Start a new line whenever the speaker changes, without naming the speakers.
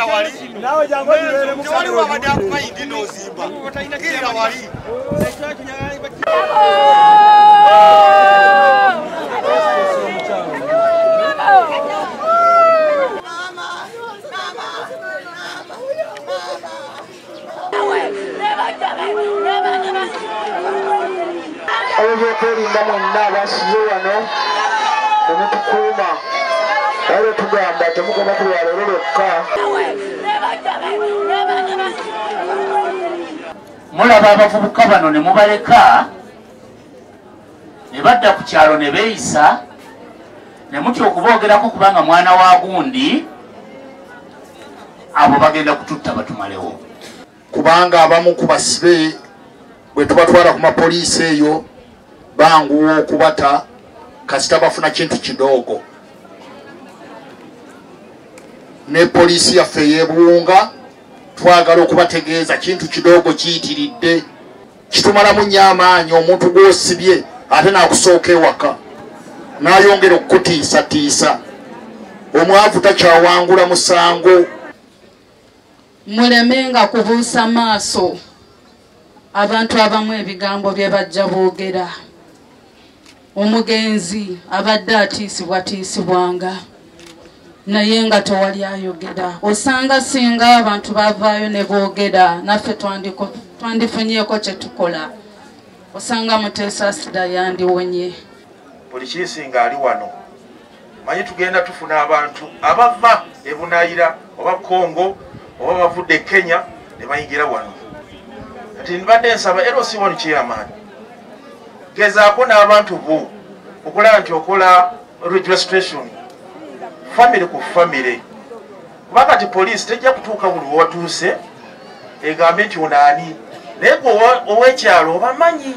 kirira wali tewaliwo abadde akumayindi n'ozimba kirira wali
olw'okwerinda mwenna abasize wano ne mutukuuma era tugamba temugomba kulwalero lwokka.
Mulaba abavubuka bano ne mubaleka ne badda ku kyalo ne beeyisa ne mutya okuboogerako kubanga mwana wa gundi abo bagenda kututta batumalewo.
Kubanga abamu ku basibe bwe tubatwala ku mapoliisi eyo banguwa okubata kasita bafuna kintu kidoogo ne poliisi yaffe eyebuwunga twagala okubategeeza kintu kidoogo kiyitiridde. Kitumalamu nnyo amaanyi omuntu gw'osibye ate n'akusooka ewaka n'ayongera okukutiisatiisa. Omwavu takyawangula musango.
Mulemenga kubuusa maaso. Abantu abamu ebigambo bye bajja boogera. Omugenzi abadde atiisibwatiisibwanga naye nga tewali ayogera. Osanga singa abantu bavaayo ne boogera naffe twandifunyeeko kye tukola. Osanga muteesa sida yandiwonye.
Buli kiisinga ali wano manyi tugenda tufuna abantu abava ebunayira oba congo oba bavudde e kenya ne bayingira wano. Kati nibadde nsaba era osiwa ni kyeyamaanyi gezaako n'abantu bo okulaba nti okola registration famire ku famire kuba kati poliisi tejja kutuuka buli wewatuuse egambe nti onaani naye gwe ow'ekyalo obamanyi